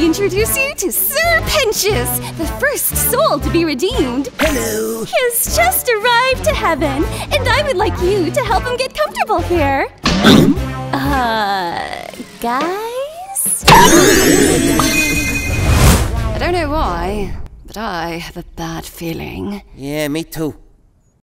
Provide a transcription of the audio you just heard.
I introduce you to Sir Pentious, the first soul to be redeemed. Hello. He has just arrived to heaven, and I would like you to help him get comfortable here. uh, guys? I don't know why, but I have a bad feeling. Yeah, me too.